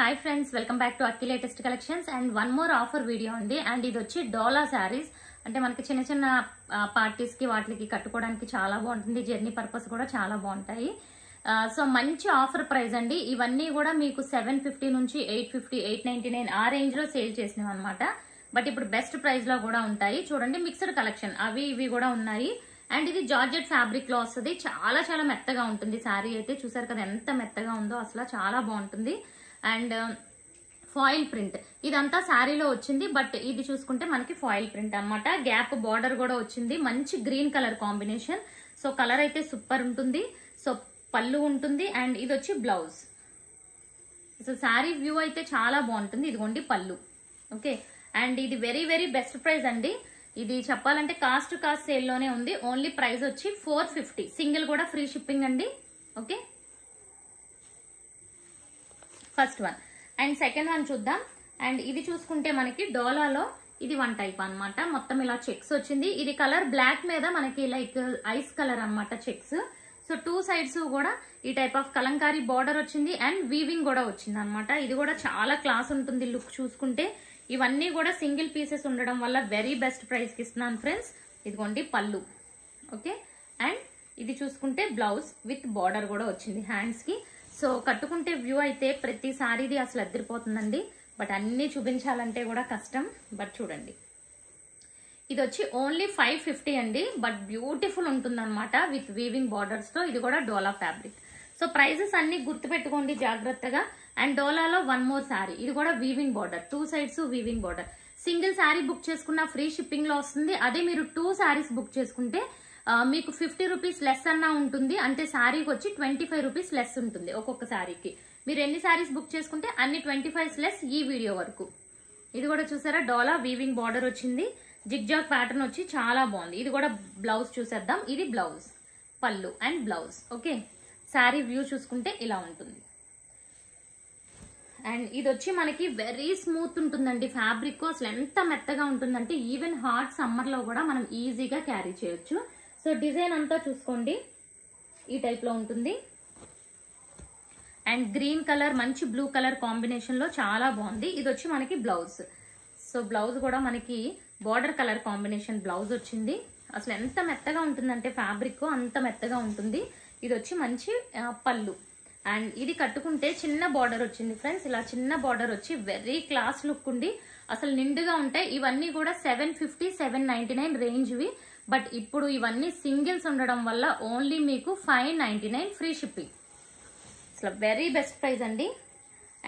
Hi friends welcome back to Akki latest collections and one more offer video ఉంది. And ఇది వచ్చి డోలా శారీస్ అంటే మనకి చిన్న చిన్న పార్టీస్కి వాటికి కట్టుకోవడానికి చాలా బాగుంటుంది. జర్నీ పర్పస్ కూడా చాలా బాగుంటాయి. సో మంచి ఆఫర్ ప్రైస్ అండి. ఇవన్నీ కూడా మీకు సెవెన్ ఫిఫ్టీ నుంచి eight fifty eight ninety nine ఆ రేంజ్లో సేల్ చేసినవి అనమాట బట్ ఇప్పుడు బెస్ట్ ప్రైస్లో కూడా ఉంటాయి. చూడండి మిక్స్డ్ కలెక్షన్ అవి ఇవి కూడా ఉన్నాయి. అండ్ ఇది జార్జెట్ ఫ్యాబ్రిక్లో వస్తుంది. చాలా చాలా మెత్తగా ఉంటుంది. శారీ అయితే చూసారు కదా ఎంత మెత్తగా ఉందో. అసలు చాలా బాగుంటుంది. And um, foil print. ఇదంతా శారీలో వచ్చింది బట్ ఇది చూసుకుంటే మనకి ఫాయిల్ ప్రింట్ అన్నమాట. గ్యాప్ బార్డర్ కూడా వచ్చింది. మంచి green colour combination. So colour అయితే సూపర్ ఉంటుంది. సో పళ్ళు ఉంటుంది. అండ్ ఇది వచ్చి బ్లౌజ్. సో శారీ వ్యూ అయితే చాలా బాగుంటుంది. ఇదిగోండి పళ్ళు. ఓకే? అండ్ ఇది వెరీ వెరీ బెస్ట్ ప్రైస్ అండి. ఇది చెప్పాలంటే కాస్ట్ కాస్ట్ సేల్లోనే ఉంది. ఓన్లీ ప్రైస్ వచ్చి ఫోర్ ఫిఫ్టీ. సింగిల్ కూడా ఫ్రీ షిప్పింగ్ అండి. Okay? First one. And second one చూద్దాం. అండ్ ఇది చూసుకుంటే మనకి డోలాలో ఇది వన్ టైప్ అన్నమాట. మొత్తం ఇలా చెక్స్ వచ్చింది. ఇది కలర్ బ్లాక్ మీద మనకి లైక్ ఐస్ కలర్ అన్నమాట చెక్స్. సో టూ సైడ్స్ కూడా ఈ టైప్ ఆఫ్ కలంకారీ బార్డర్ వచ్చింది. అండ్ వీవింగ్ కూడా వచ్చింది అనమాట ఇది కూడా చాలా క్లాస్ ఉంటుంది లుక్ చూసుకుంటే. ఇవన్నీ కూడా సింగిల్ పీసెస్ ఉండడం వల్ల వెరీ బెస్ట్ ప్రైస్కి ఇస్తున్నాను ఫ్రెండ్స్. ఇదిగోండి పళ్ళు. ఓకే? అండ్ ఇది చూసుకుంటే బ్లౌజ్ విత్ బార్డర్ కూడా వచ్చింది హ్యాండ్స్కి. సో కట్టుకుంటే వ్యూ అయితే ప్రతి సారీది అసలు అద్దరిపోతుందండి. బట్ అన్ని చూపించాలంటే కూడా కష్టం. బట్ చూడండి. ఇది వచ్చి ఓన్లీ ఫైవ్ ఫిఫ్టీ అండి. బట్ బ్యూటిఫుల్ ఉంటుంది అనమాట విత్ వీవింగ్ బార్డర్స్తో. ఇది కూడా డోలా ఫ్యాబ్రిక్ సో ప్రైజెస్ అన్ని గుర్తుపెట్టుకోండి జాగ్రత్తగా. అండ్ డోలాలో వన్ మోర్ శారీ ఇది కూడా weaving border two sides weaving border single sari book చేసుకున్న ఫ్రీ షిప్పింగ్లో వస్తుంది. అదే మీరు టూ శారీస్ బుక్ చేసుకుంటే మీకు ఫిఫ్టీ రూపీస్ లెస్ అన్నా ఉంటుంది. అంటే శారీకి వచ్చి ట్వంటీ ఫైవ్ రూపీస్ లెస్ ఉంటుంది ఒక్కొక్క శారీకి. మీరు ఎన్ని శారీస్ బుక్ చేసుకుంటే అన్ని ట్వంటీ ఫైవ్ లెస్ ఈ వీడియో వరకు. ఇది కూడా చూసారా? డోలా వీవింగ్ బార్డర్ వచ్చింది. జిగ్జాగ్ ప్యాటర్న్ వచ్చి చాలా బాగుంది. ఇది కూడా బ్లౌజ్ చూసేద్దాం. ఇది blouse pallu and blouse okay sari view చూసుకుంటే ఇలా ఉంటుంది. అండ్ ఇది వచ్చి మనకి వెరీ స్మూత్ ఉంటుందండి. ఫ్యాబ్రిక్ అసలు ఎంత మెత్తగా ఉంటుందంటే ఈవెన్ హాట్ సమ్మర్లో కూడా మనం ఈజీగా క్యారీ చేయొచ్చు. సో డిజైన్ అంతా చూసుకోండి. ఈ టైప్లో ఉంటుంది. అండ్ గ్రీన్ కలర్ మంచి బ్లూ కలర్ కాంబినేషన్లో చాలా బాగుంది. ఇది వచ్చి మనకి బ్లౌజ్ సో బ్లౌజ్ కూడా మనకి బార్డర్ కలర్ కాంబినేషన్ బ్లౌజ్ వచ్చింది. అసలు ఎంత మెత్తగా ఉంటుందంటే ఫ్యాబ్రిక్ అంత మెత్తగా ఉంటుంది. ఇది వచ్చి మంచి పళ్ళు. అండ్ ఇది కట్టుకుంటే చిన్న బార్డర్ వచ్చింది ఫ్రెండ్స్ ఇలా చిన్న బార్డర్ వచ్చి వెరీ క్లాస్ లుక్ ఉండి అసలు నిండుగా ఉంటాయి. ఇవన్నీ కూడా seven fifty seven ninety nine రేంజ్వి but ఇప్పుడు ఇవన్నీ సింగిల్స్ ఉండడం వల్ల ఓన్లీ మీకు five ninety nine free shipping. అసలు వెరీ బెస్ట్ ప్రైస్ అండి.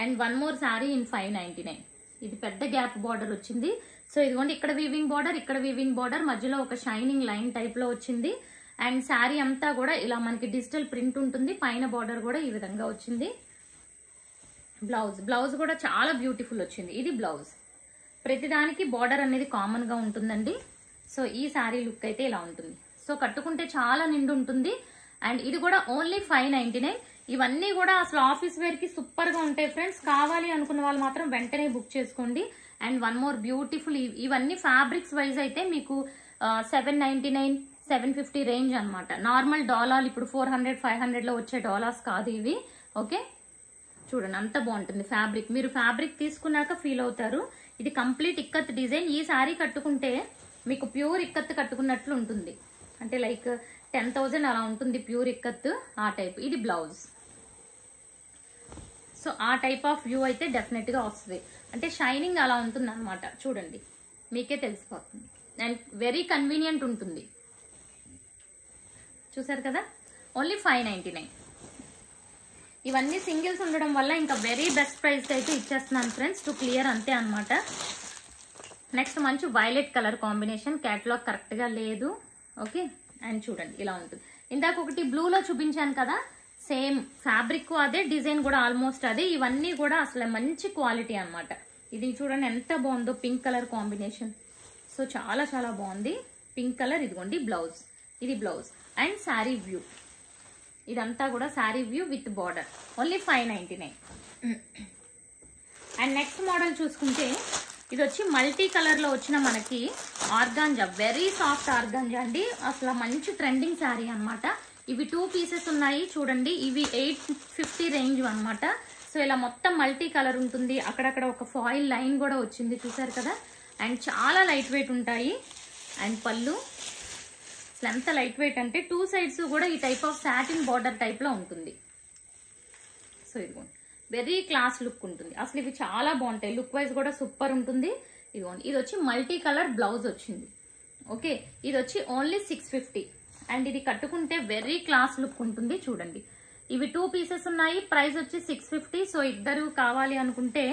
And one more sari in five ninety nine. ఇది పెద్ద గ్యాప్ బార్డర్ వచ్చింది. సో ఇదిగోండి ఇక్కడ వీవింగ్ బార్డర్ ఇక్కడ వీవింగ్ బార్డర్ మధ్యలో ఒక షైనింగ్ లైన్ టైప్లో వచ్చింది. అండ్ శారీ అంతా కూడా ఇలా మనకి డిజిటల్ ప్రింట్ ఉంటుంది. పైన బార్డర్ కూడా ఈ విధంగా వచ్చింది. బ్లౌజ్ బ్లౌజ్ కూడా చాలా బ్యూటిఫుల్ వచ్చింది. ఇది బ్లౌజ్ ప్రతిదానికి బార్డర్ అనేది కామన్గా ఉంటుందండి. సో ఈ శారీ లుక్ అయితే ఇలా ఉంటుంది. సో కట్టుకుంటే చాలా నిండు ఉంటుంది. అండ్ ఇది కూడా ఓన్లీ ఫైవ్ నైన్టీ నైన్. ఇవన్నీ కూడా అసలు ఆఫీస్ వేర్కి సూపర్గా ఉంటాయి ఫ్రెండ్స్. కావాలి అనుకున్న వాళ్ళు మాత్రం వెంటనే బుక్ చేసుకోండి. అండ్ వన్ మోర్ బ్యూటిఫుల్ ఇవన్నీ ఫ్యాబ్రిక్స్ వైజ్ అయితే మీకు seven ninety nine seven fifty range అనమాట నార్మల్ డాలాలు ఇప్పుడు ఫోర్ హండ్రెడ్ ఫైవ్ హండ్రెడ్లో వచ్చే డాలర్స్ కాదు ఇవి. ఓకే? చూడండి అంత బాగుంటుంది ఫ్యాబ్రిక్. మీరు ఫ్యాబ్రిక్ తీసుకున్నాక ఫీల్ అవుతారు. ఇది కంప్లీట్ ఇక్కత్ డిజైన్. ఈ శారీ కట్టుకుంటే మీకు ప్యూర్ ఇక్కత్ కట్టుకున్నట్లు ఉంటుంది. అంటే లైక్ టెన్ థౌజండ్ అలా ఉంటుంది ప్యూర్ ఇక్కత్ ఆ టైప్. ఇది బ్లౌజ్. సో ఆ టైప్ ఆఫ్ వ్యూ అయితే డెఫినెట్గా వస్తుంది. అంటే షైనింగ్ అలా ఉంటుంది అనమాట చూడండి. మీకే తెలిసిపోతుంది. అండ్ వెరీ కన్వీనియంట్ ఉంటుంది. చూసారు కదా? Only five ninety nine. ఇవన్నీ సింగిల్స్ ఉండడం వల్ల ఇంకా వెరీ బెస్ట్ ప్రైస్ అయితే ఇచ్చేస్తున్నాను ఫ్రెండ్స్. టు క్లియర్ అంతే అనమాట నెక్స్ట్ మంచి వైలెట్ కలర్ కాంబినేషన్ క్యాటలాగ్ కరెక్ట్గా లేదు. ఓకే అండ్ చూడండి ఇలా ఉంటుంది. ఇందాక ఒకటి బ్లూలో చూపించాను కదా సేమ్ ఫ్యాబ్రిక్ అదే డిజైన్ కూడా ఆల్మోస్ట్ అదే. ఇవన్నీ కూడా అసలు మంచి క్వాలిటీ అనమాట ఇది చూడండి ఎంత బాగుందో పింక్ కలర్ కాంబినేషన్ సో చాలా చాలా బాగుంది. పింక్ కలర్ ఇదిగోండి బ్లౌజ్ ఇది బ్లౌజ్ అండ్ శారీ వ్యూ ఇదంతా కూడా sari view with border only five nine and next model చూసుకుంటే ఇది వచ్చి మల్టీ కలర్లో వచ్చిన మనకి ఆర్గాంజా. వెరీ సాఫ్ట్ ఆర్గాంజా అండి. అసలు మంచి ట్రెండింగ్ శారీ అనమాట ఇవి టూ పీసెస్ ఉన్నాయి చూడండి. ఇవి ఎయిట్ ఫిఫ్టీ రేంజ్ అనమాట సో ఇలా మొత్తం మల్టీ కలర్ ఉంటుంది. అక్కడక్కడ ఒక ఫాయిల్ లైన్ కూడా వచ్చింది చూసారు కదా? అండ్ చాలా లైట్ వెయిట్ ఉంటాయి. అండ్ పళ్ళు. అసలు ఎంత లైట్ వెయిట్ అంటే టూ సైడ్స్ కూడా ఈ టైప్ ఆఫ్ సాటిన్ బార్డర్ టైప్లో ఉంటుంది. సో ఇదిగోండి. వెరీ క్లాస్ లుక్ ఉంటుంది. అసలు ఇవి చాలా బాగుంటాయి. లుక్ వైజ్ కూడా సూపర్ ఉంటుంది. ఇదిగోండి. ఇది వచ్చి మల్టీ కలర్ బ్లౌజ్ వచ్చింది. ఓకే? ఇది వచ్చి ఓన్లీ సిక్స్ ఫిఫ్టీ అండ్ ఇది కట్టుకుంటే వెరీ క్లాస్ లుక్ ఉంటుంది చూడండి. ఇవి టూ పీసెస్ ఉన్నాయి. ప్రైస్ వచ్చి సిక్స్ ఫిఫ్టీ సో ఇద్దరు కావాలి అనుకుంటే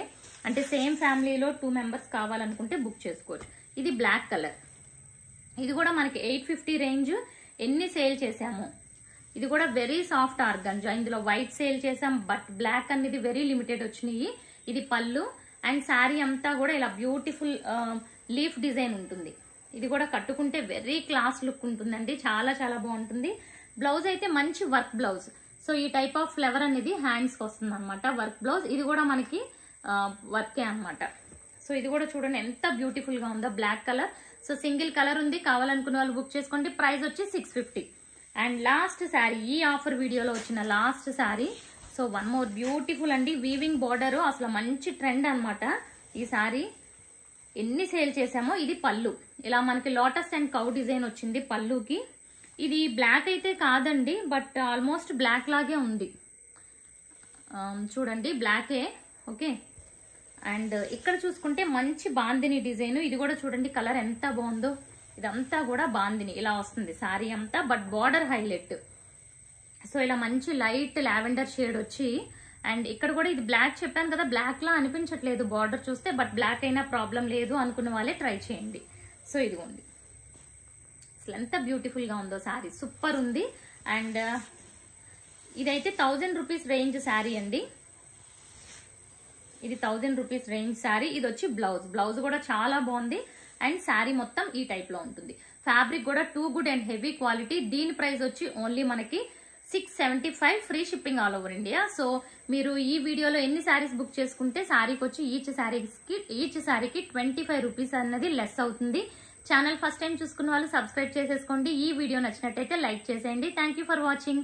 అంటే సేమ్ ఫ్యామిలీలో టూ మెంబర్స్ కావాలనుకుంటే బుక్ చేసుకోవచ్చు. ఇది బ్లాక్ కలర్. ఇది కూడా మనకి ఎయిట్ ఫిఫ్టీ రేంజ్. ఎన్ని సేల్ చేసాము ఇది కూడా వెరీ సాఫ్ట్ ఆర్గంజా ఇందులో వైట్ సేల్ చేసాం బట్ బ్లాక్ అనేది వెరీ లిమిటెడ్ వచ్చినాయి. ఇది పళ్ళు అండ్ శారీ అంతా కూడా ఇలా బ్యూటిఫుల్ లీఫ్ డిజైన్ ఉంటుంది. ఇది కూడా కట్టుకుంటే వెరీ క్లాస్ లుక్ ఉంటుందండి. చాలా చాలా బాగుంటుంది. బ్లౌజ్ అయితే మంచి వర్క్ బ్లౌజ్ సో ఈ టైప్ ఆఫ్ ఫ్లవర్ అనేది హ్యాండ్స్కి వస్తుంది అనమాట వర్క్ బ్లౌజ్ ఇది కూడా మనకి um, వర్కే అన్నమాట. సో ఇది కూడా చూడండి ఎంత బ్యూటిఫుల్గా ఉందో. Black colour so single colour ఉంది. కావాలనుకున్న వాళ్ళు బుక్ చేసుకోండి. ప్రైస్ వచ్చి six fifty and last sari ఈ ఆఫర్ వీడియోలో వచ్చిన last sari so one more beautiful అండి. వీవింగ్ బార్డర్ అసలు మంచి ట్రెండ్ అన్నమాట ఈ శారీ ఎన్ని సేల్ చేసామో ఇది పళ్ళు. ఇలా మనకి లోటస్ అండ్ కౌ డిజైన్ వచ్చింది పళ్ళుకి. ఇది బ్లాక్ అయితే కాదండి బట్ ఆల్మోస్ట్ బ్లాక్ లాగే ఉంది. Um, చూడండి బ్లాకే ఓకే అండ్ ఇక్కడ చూసుకుంటే మంచి బాందిని డిజైన్ ఇది కూడా చూడండి కలర్ ఎంత బాగుందో. ఇదంతా కూడా బాందిని. ఇలా వస్తుంది శారీ అంతా బట్ బార్డర్ హైలైట్ సో ఇలా మంచి లైట్ లావెండర్ షేడ్ వచ్చి అండ్ ఇక్కడ కూడా ఇది బ్లాక్ చెప్పాను కదా బ్లాక్ లా అనిపించట్లేదు బార్డర్ చూస్తే బట్ బ్లాక్ అయినా ప్రాబ్లం లేదు అనుకున్న వాళ్ళే ట్రై చేయండి. సో ఇదిగోండి. అసలు ఎంత బ్యూటిఫుల్గా ఉందో శారీ. సూపర్ ఉంది. అండ్ uh, ఇదైతే థౌజండ్ రూపీస్ రేంజ్ శారీ అండి. ఇది థౌజండ్ రూపీస్ రేంజ్ శారీ. ఇది వచ్చి బ్లౌజ్ బ్లౌజ్ కూడా చాలా బాగుంది. అండ్ శారీ మొత్తం ఈ టైప్లో ఉంటుంది. ఫ్యాబ్రిక్ కూడా too good and heavy quality దీని ప్రైస్ వచ్చి ఓన్లీ మనకి six seventy five free shipping all over India so మీరు ఈ వీడియోలో ఎన్ని శారీస్ బుక్ చేసుకుంటే శారీకి వచ్చి ఈచ్ శారీస్కి ఈచ్ శారీకి ట్వంటీ ఫైవ్ రూపీస్ అన్నది లెస్ అవుతుంది. ఛానల్ ఫస్ట్ టైం చూసుకున్న వాళ్ళు సబ్స్క్రైబ్ చేసేసుకోండి. ఈ వీడియో నచ్చినట్టయితే లైక్ చేసేయండి. Thank for watching